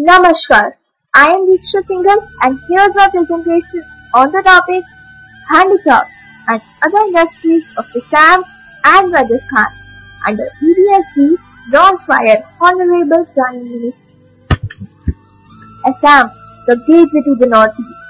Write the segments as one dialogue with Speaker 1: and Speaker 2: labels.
Speaker 1: Namaskar, I am Deeksha Singhal and here's my presentation on the topic Handicrafts and other industries of the Assam and Rajasthan under EBSB Non-Fire Honorable Prime Minister. Assam, the gateway to the northeast,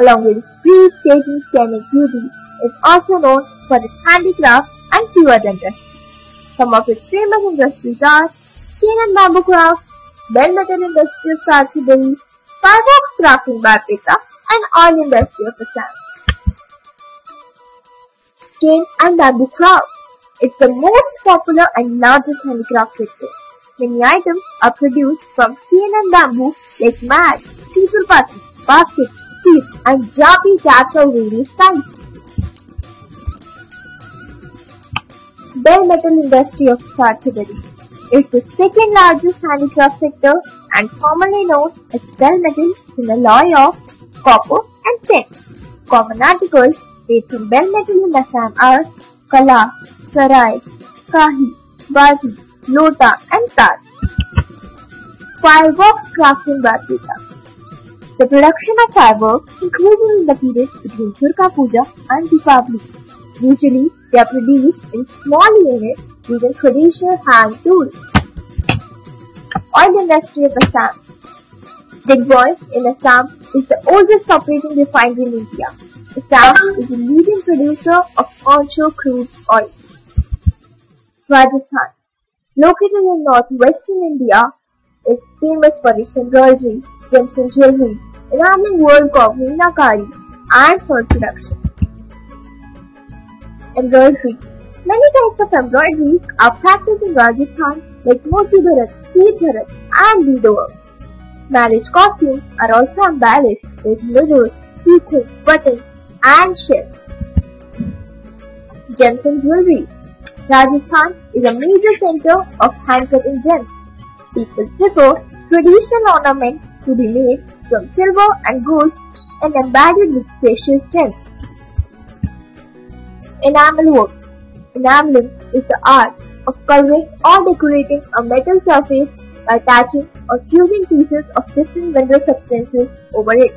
Speaker 1: along with its breathtaking scenic beauty, is also known for its handicraft and few other industries. Some of its famous industries are cane and bamboo craft, bell metal industry of Sarthebari, fireworks crafting Barpeta, and oil industry of Assam. Cane and bamboo craft. It's the most popular and largest handicraft sector. Many items are produced from cane and bamboo like mats, people parties, baskets, seats, and japi taps of various kinds. Bell metal industry of Sarthebari. It's the second largest handicraft sector and commonly known as bell metal in the alloy of copper and tin. Common articles made from bell metal in Assam are kala, sarai, kahi, baji, lota and tar. Fireworks crafting Barpeta. The production of fireworks including in the period between Durga Puja and Deepavali. Usually they are produced in small units using traditional hand tools. Oil industry of Assam. Digboi in Assam is the oldest operating refinery in India. Assam is the leading producer of onshore crude oil. Rajasthan, located in northwestern India, is famous for its embroidery, and jewelry, enameling work of meenakari, and salt production. Embroidery Many types of embroidery are practiced in Rajasthan like Mochi Bharat, Seed Bharat, and work. Marriage costumes are also embellished with mirrors, sequins, buttons, and shells. Gems and jewelry Rajasthan is a major center of hand-cutting gems. People prefer traditional ornaments to be made from silver and gold and embedded with precious gems. Enamel work Enameling is the art of coloring or decorating a metal surface by attaching or fusing pieces of different mineral substances over it.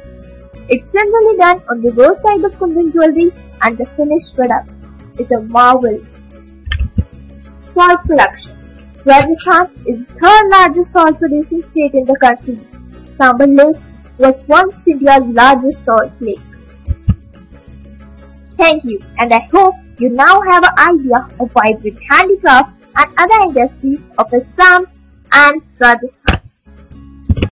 Speaker 1: It's generally done on the reverse side of Kundan jewelry and the finished product is a marvel. Salt production Rajasthan is the third largest salt producing state in the country. Sambhar Lake was once India's largest salt lake. Thank you and I hope you now have an idea of vibrant handicraft and other industries of Assam and Rajasthan.